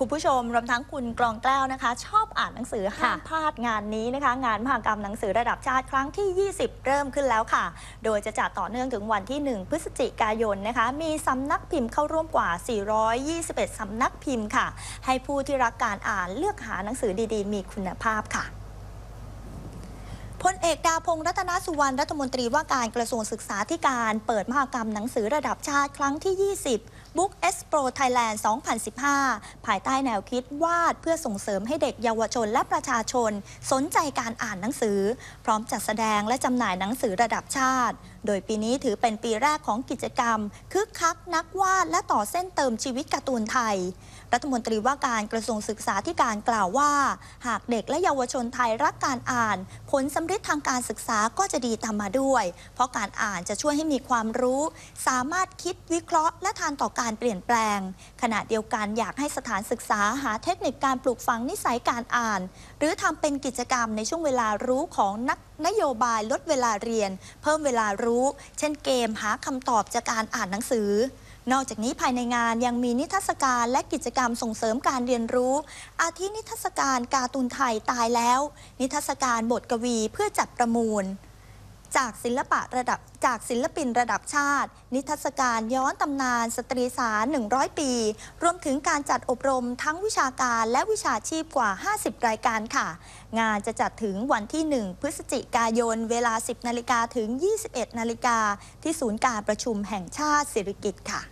คุณผู้ชมรวมทั้งคุณกรองแก้วนะคะ ชอบอ่านหนังสือห้ามพลาดงานนี้นะคะ งานมหกรรมหนังสือระดับชาติครั้งที่ 20 เริ่มขึ้นแล้วค่ะ โดยจะจัดต่อเนื่องถึงวันที่ 1 พฤศจิกายนนะคะ มีสำนักพิมพ์เข้าร่วมกว่า 421 สำนักพิมพ์ค่ะ ให้ผู้ที่รักการอ่านเลือกหาหนังสือดีๆ มีคุณภาพค่ะพลเอกดาพงษ์รัตนสุวรรณรัฐมนตรีว่าการกระทรวงศึกษาธิการ เปิดมหกรรมหนังสือระดับชาติครั้งที่ 20 Book Expo Thailand 2015 ภายใต้แนวคิดวาดเพื่อส่งเสริมให้เด็กเยาวชนและประชาชน สนใจการอ่านหนังสือ พร้อมจัดแสดงและจำหน่ายหนังสือระดับชาติ โดยปีนี้ถือเป็นปีแรกของกิจกรรม คึกคักนักวาดและต่อเส้นเติมชีวิตการ์ตูนไทย รัฐมนตรีว่าการกระทรวงศึกษาธิการกล่าวว่า หากเด็กและเยาวชนไทยรักการอ่าน ผลสำเร็จทางางการศึกษาก็จะดีตามมาด้วย เพราะการอ่านจะช่วยให้มีความรู้ สามารถคิดวิเคราะห์ และทานต่อการเปลี่ยนแปลง ขณะเดียวกันอยากให้สถานศึกษาหาเทคนิคการปลูกฝังนิสัยการอ่าน หรือทำเป็นกิจกรรมในช่วงเวลารู้ของนักนโยบายลดเวลาเรียน เพิ่มเวลารู้ เช่นเกมหาคำตอบจากการอ่านหนังสือ นอกจากนี้ภายในงานยังมีนิทรรศการและกิจกรรมส่งเสริมการเรียนรู้ อาทินิทรรศการการ์ตูนไทยตายแล้ว นิทรรศการบทกวีเพื่อจัดประมูล จากศิลปะระดับจากศิลปินระดับชาติ นิทรรศการย้อนตำนานสตรีสาร 100 ปี รวมถึงการจัดอบรมทั้งวิชาการและวิชาชีพกว่า 50 รายการค่ะ งานจะจัดถึงวันที่ 1 พฤศจิกายน เวลา 10 นาฬิกาถึง 21 นาฬิกาที่ศูนย์การประชุมแห่งชาติสิริกิติ์ค่ะ